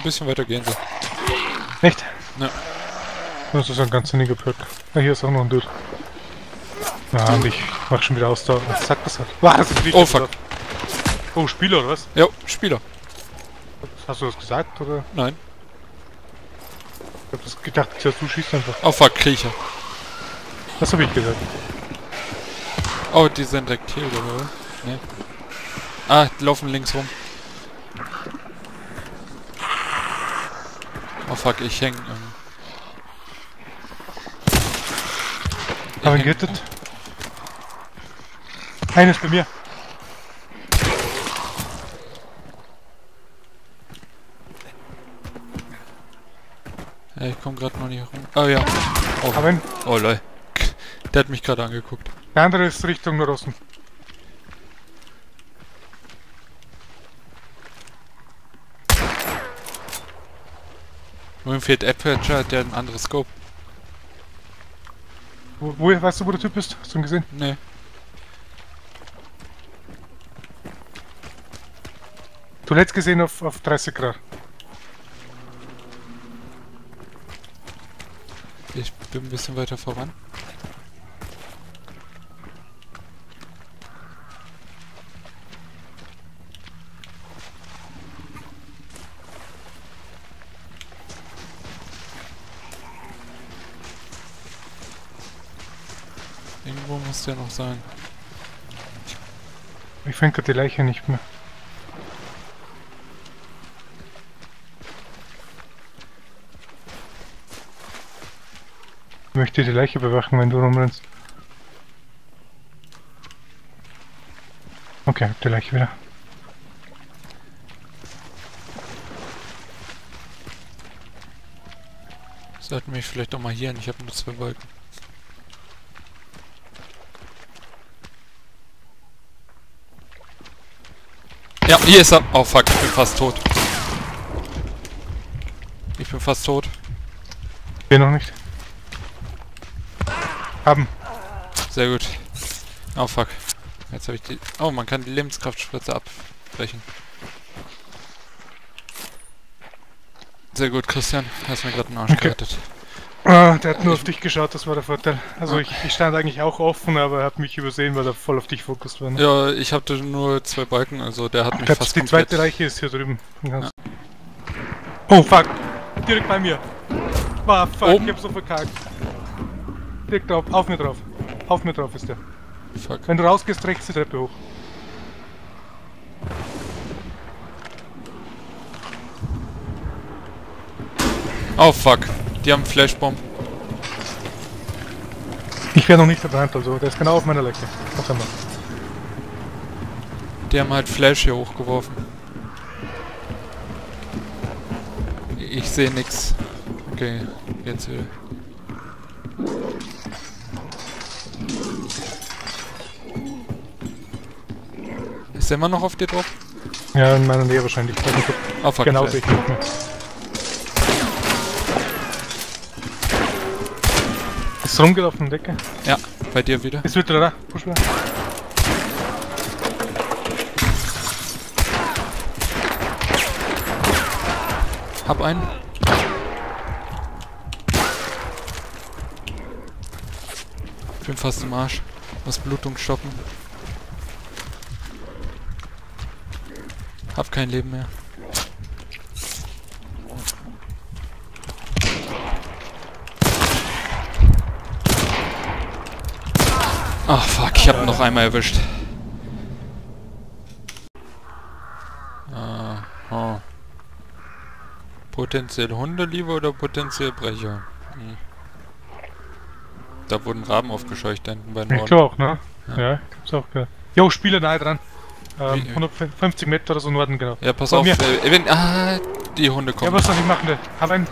ein bisschen weiter gehen sie. Echt? Ja. Das ist ein ganz sinniger Perk. Ah, hier ist auch noch ein Dude. Na, und ich mach schon wieder aus da. Was sagt das halt? Wow, das ist Oh, fuck. Oh, Spieler oder was? Jo, Spieler. Hast du das gesagt oder? Nein. Ich hab das gedacht, ja, du schießt einfach. Oh fuck, Kriecher. Das habe ich gesagt. Oh, die sind direkt hier, oder? Nee. Ah, die laufen links rum. Oh fuck, ich häng. Ähm, ich ihn häng- gehittet. Eines bei mir. Ja, ich komm grad noch nicht rum. Oh ja. Oh, Aber oh lol. Der hat mich gerade angeguckt. Der andere ist Richtung Nordosten. Nur ihm fehlt Aperture, hat der ein anderes Scope. Wo, wo, weißt du, wo der Typ ist? Hast du ihn gesehen? Nee. Zuletzt gesehen auf, auf 30 Grad. Ich bin ein bisschen weiter voran. Irgendwo muss der noch sein. Ich finde gerade die Leiche nicht mehr. Ich möchte die Leiche bewachen, wenn du rumrennst. Okay, hab die Leiche wieder. Sollten mich vielleicht auch mal hier hin. Ich habe nur zwei Wolken. Ja, hier ist er. Oh fuck, ich bin fast tot. Ich bin fast tot. Hier noch nicht. Haben. Sehr gut. Oh fuck. Jetzt habe ich die... Oh, man kann die Lebenskraftspritze abbrechen. Sehr gut, Christian. Hast mir gerade den Arsch Okay. gerettet. Ah, der hat nur auf dich geschaut, das war der Vorteil. Also ich, ich stand eigentlich auch offen, aber er hat mich übersehen, weil er voll auf dich fokussiert war. Ne? Ja, ich hatte nur zwei Balken, also der hat ich mich glaube, fast die komplett... zweite Leiche ist hier drüben. Oh fuck! Direkt bei mir! Ah, fuck, Oben? ich hab so verkackt. Direkt drauf, auf mir drauf. Auf mir drauf ist der. Fuck. Wenn du rausgehst, rechts die Treppe hoch. Oh fuck. Die haben Flashbomb. Ich werde noch nicht verbrannt, also der ist genau auf meiner. Was haben wir? Die haben halt Flash hier hochgeworfen. Ich sehe nix. Okay, jetzt wieder. Ist der immer noch auf dir drauf? Ja, in meiner Nähe wahrscheinlich. Oh fuck. genau sehe ich nicht mehr. Ist rumgelaufen Decke. Ja, bei dir wieder. Ist wieder da. Push wieder. Hab einen. Ich bin fast im Arsch. Muss Blutung stoppen. Hab kein Leben mehr. Ach fuck, ich hab noch einmal erwischt. Aha. Potenziell Hundeliebe oder potenziell Brecher? Hm. Da wurden Raben aufgescheucht da hinten bei Ich Norden. glaube auch, ne? Ja, ich hab's auch gehört. Jo, Spieler nahe dran. Ähm, Wie- 150 Meter oder so Norden, genau. Ja, pass Bei auf, mir. äh, wenn, ah, die Hunde Ja, kommen. was soll ich machen, der? Hab einen.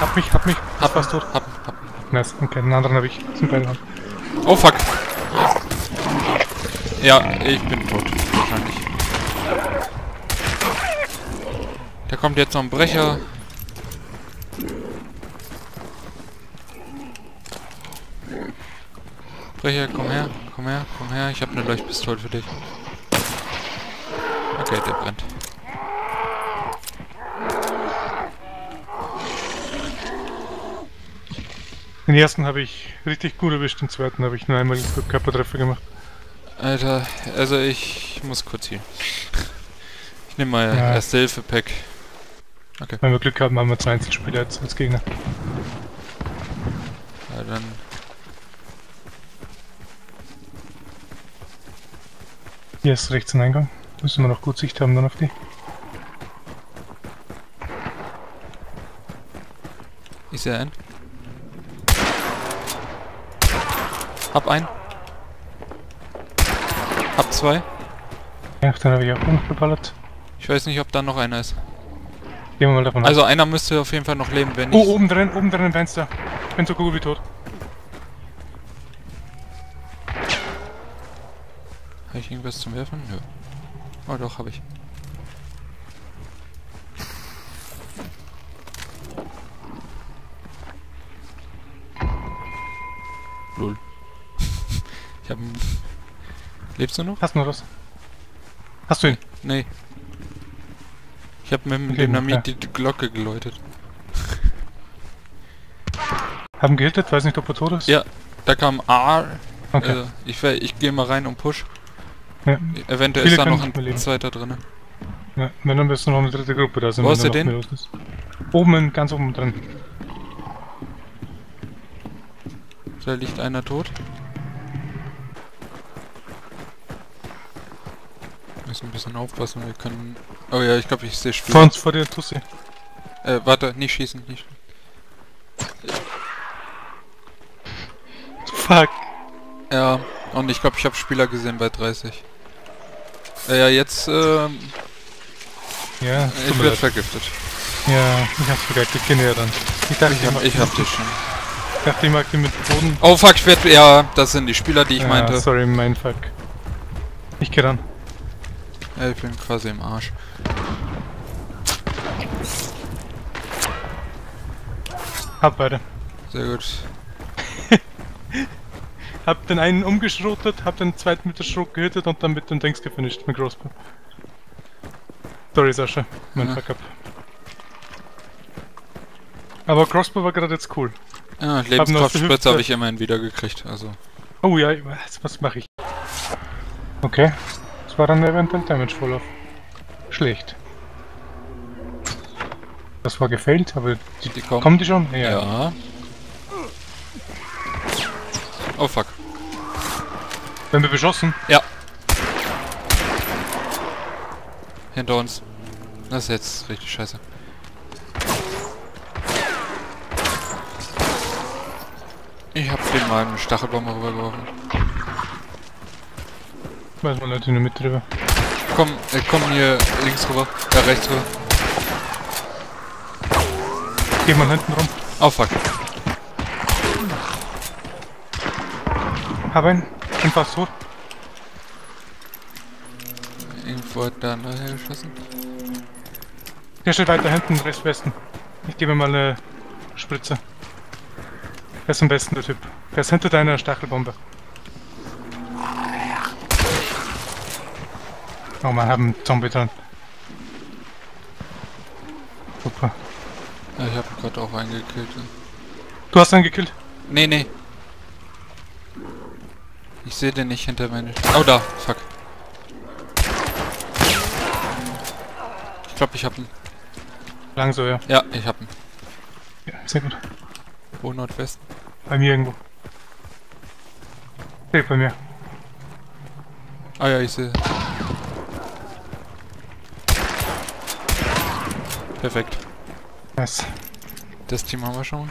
Hab mich, hab mich. hab, fast tot. hab, hab. Nice, okay, den anderen habe ich. Sind beide dran. Oh fuck. Ja, ich bin tot. Wahrscheinlich. Da kommt jetzt noch ein Brecher. Brecher, komm her, komm her, komm her. Ich habe eine Leuchtpistole für dich. Okay, der brennt. Den ersten habe ich richtig gut erwischt, den zweiten habe ich nur einmal einen Körpertreffer gemacht. Alter, also ich muss kurz hier. Ich nehme mal Ja. Erste Hilfe Pack. Okay, Wenn wir Glück haben, haben wir 20 Spieler jetzt als Gegner. ja, dann Hier ist rechts ein Eingang. Müssen wir noch gut Sicht haben dann auf die. ich sehe einen. Hab einen. Hab zwei. Ja, den habe ich auch noch geballert. Ich weiß nicht, ob da noch einer ist. Gehen wir mal davon Also einer müsste auf jeden Fall noch leben, wenn aus. ich... Oh, oben drin, oben drin im Fenster. Ich bin so gut wie tot. Habe ich irgendwas zum Werfen? Nö. Oh doch, habe ich. Lul. Ich hab... Lebst du noch? Hast du noch was? Hast du ihn? Nee. Ich hab mit dem Okay, Dynamit ja. die Glocke geläutet. Haben gehittet? Weiß nicht, ob er tot ist? Ja, da kam A. Okay. Also, ich, ich gehe mal rein und push. ja. Eventuell Viele ist da noch ein zweiter drin. ja. Wenn dann bist du noch eine dritte Gruppe da sind. Wo mehr los ist. Oben, in, ganz oben drin. Da liegt einer tot. Müssen ein bisschen aufpassen, wir können... Oh ja, ich glaube, ich sehe Vor Spieler. uns, vor dir, Tussi. Äh, warte, nicht schießen, nicht Fuck. Ja, und ich glaube, ich habe Spieler gesehen bei 30. Äh, ja, jetzt, ähm, Ja, ich werde vergiftet. Ja, ich hab's geh näher ran. Ich dachte, Ich hab, ich hab dich schon. Ich dachte, ich mag die mit Boden. Oh fuck, ich werde, ja, das sind die Spieler, die ich ja, meinte. Sorry, mein Fuck. Ich geh ran. Ja, ich bin quasi im Arsch. Hab beide. Sehr gut. Hab den einen umgeschrotet, hab den zweiten mit der Schrot gehittet und dann mit dem Dings gefinisht, mit Crossbow. Sorry, Sascha, mein Ja. Fuck up. Aber Crossbow war gerade jetzt cool. Ja, Lebenskraftspritze habe ich immerhin wieder gekriegt, also. Oh ja, was, was mache ich? Okay, das war dann eventuell Damage Vorlauf. Schlecht. Das war gefällt, aber die, Die kommen. kommen die schon? Ja. Oh fuck. Wenn wir beschossen? Ja. Hinter uns. Das ist jetzt richtig scheiße. Ich hab den mal eine Stachelbombe rübergeworfen. Weiß man nicht, in der Mitte drüber. Komm, äh, komm hier links rüber. Ja, rechts rüber. Geh mal hinten rum. Oh fuck. Hab einen. Bin fast tot. Irgendwo hat da nachher geschossen. Der steht weiter hinten, Rest Westen. Ich gebe mal eine Spritze. Der ist am besten, der Typ. Der ist hinter deiner Stachelbombe. Oh man, haben einen Zombie dran. Super. Ja, ich hab gerade auch einen gekillt. Du hast einen gekillt? Nee, nee. Ich sehe den nicht hinter meine... Oh, da. Fuck. Ich glaube, ich hab ihn. Lang so, ja. Ja, ich hab ihn. ja. Sehr gut. Wo Nordwest? Bei mir irgendwo. Direkt bei mir. Ah ja, ich sehe. Perfekt. Nice. Das Team haben wir schon.